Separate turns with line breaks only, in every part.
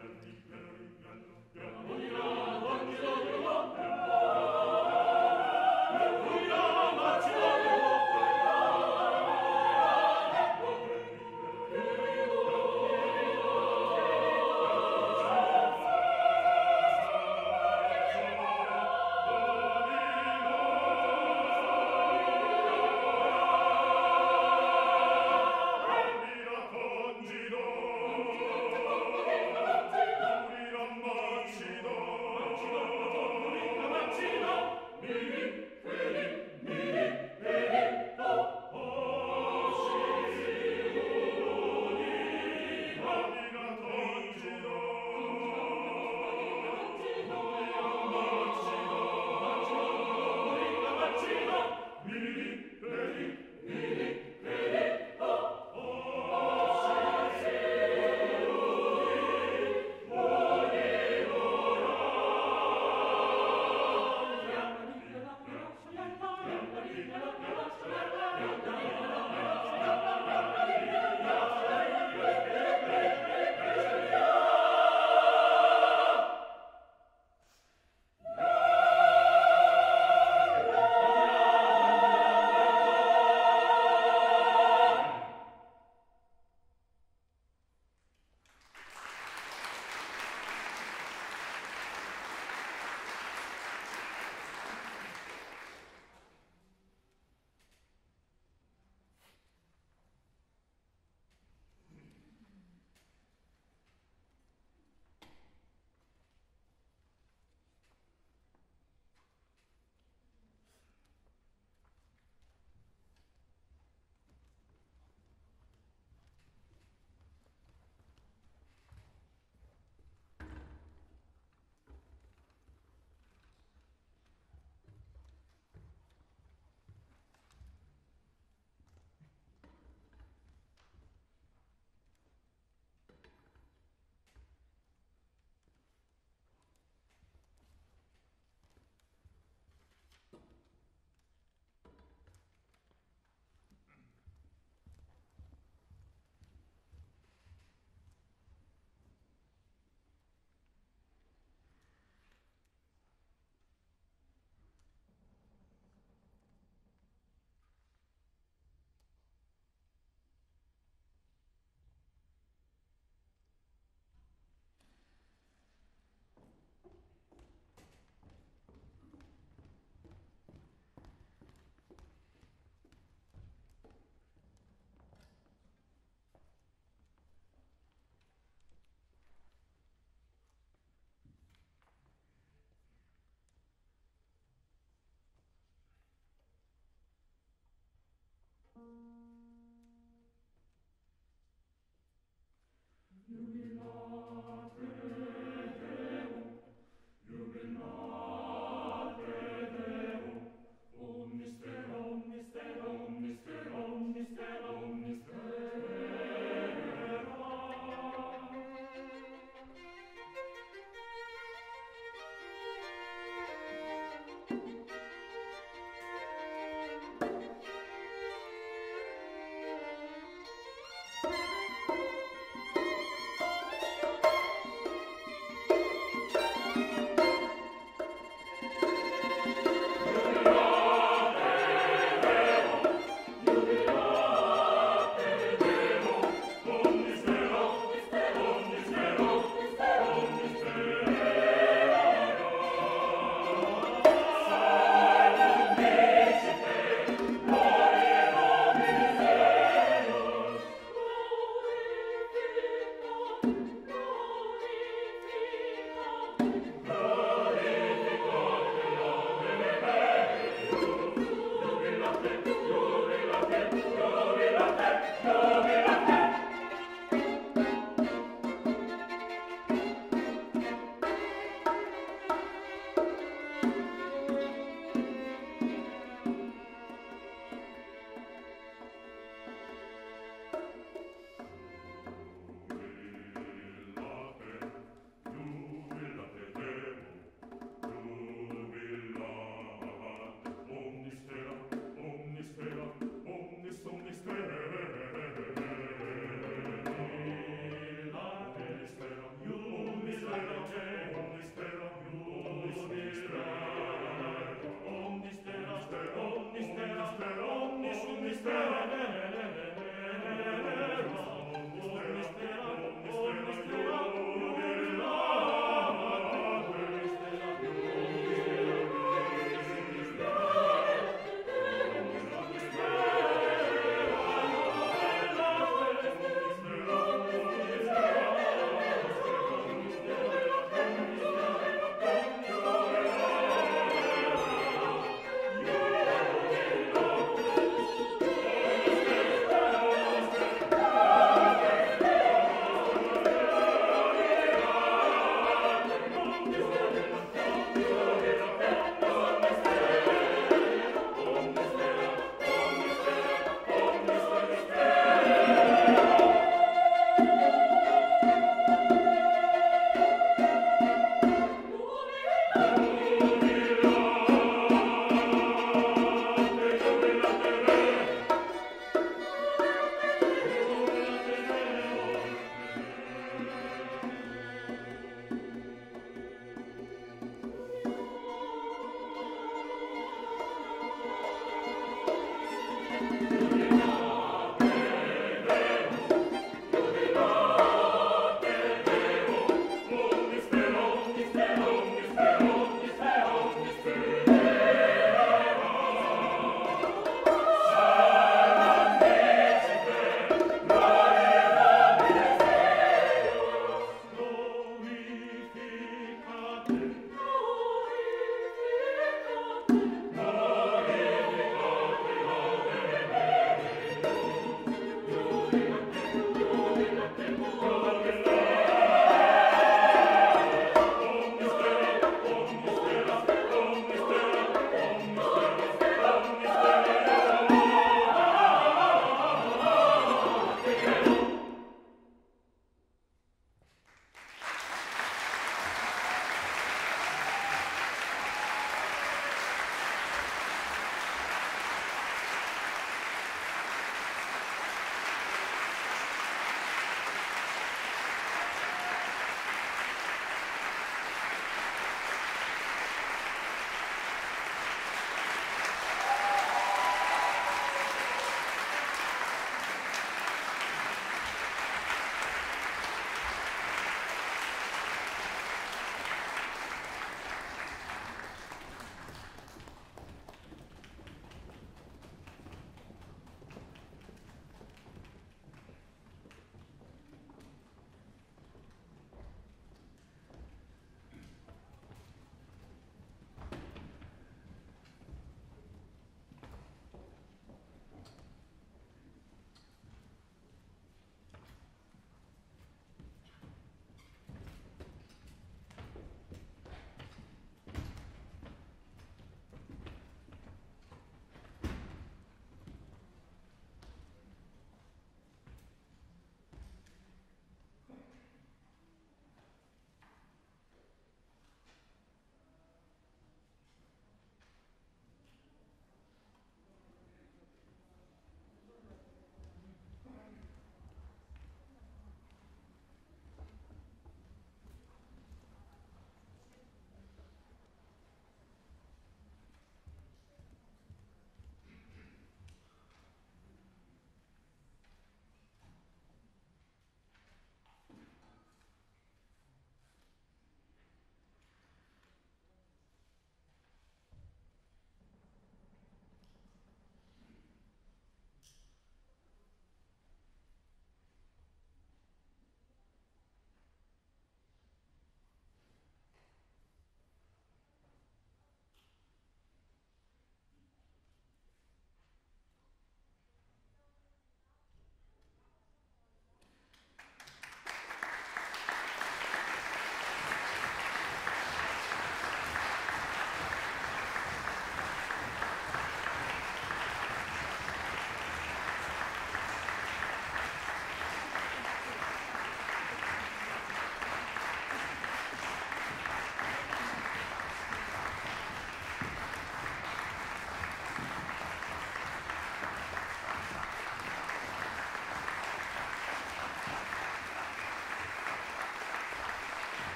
Let me, let me.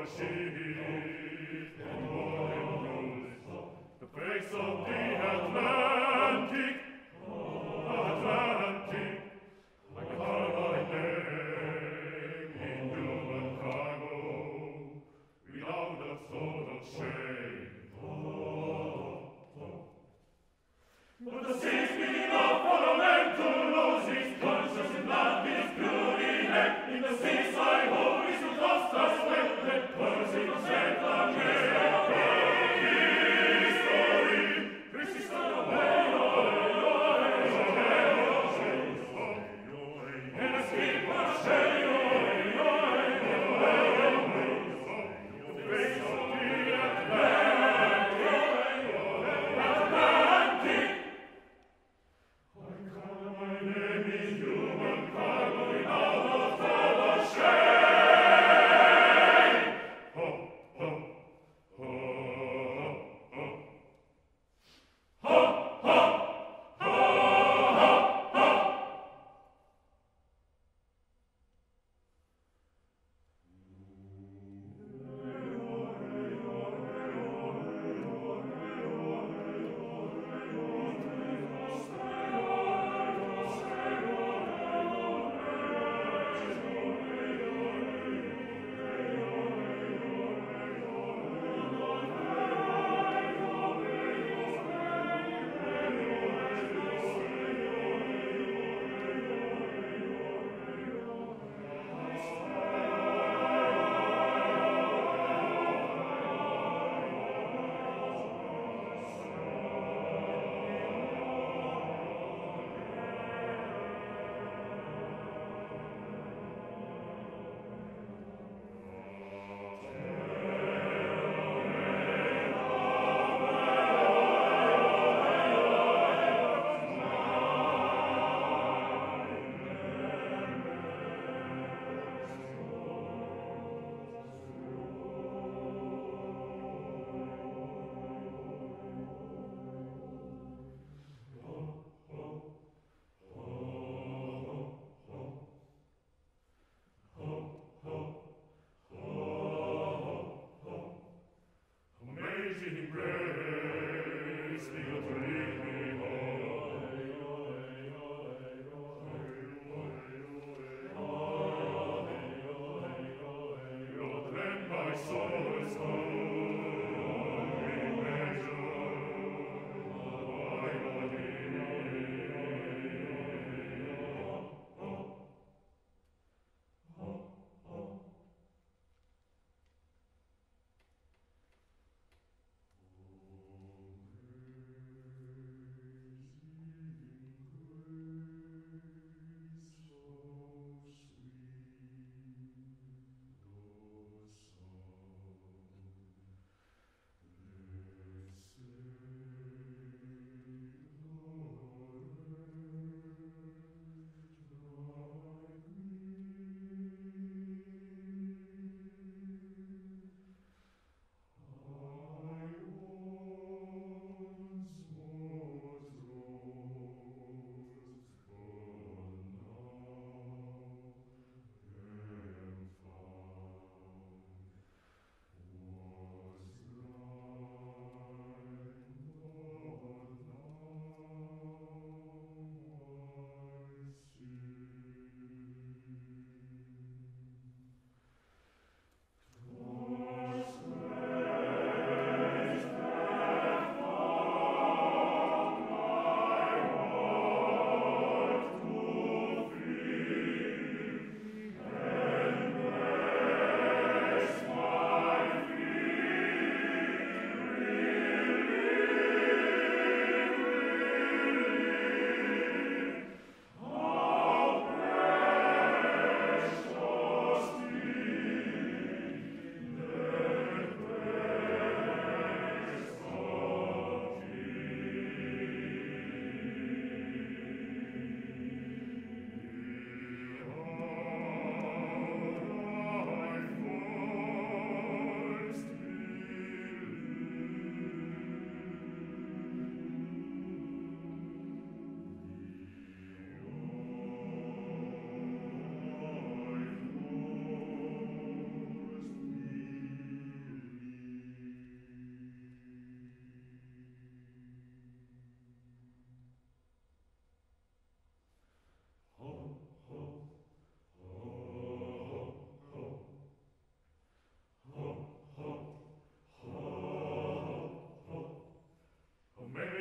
conoscevi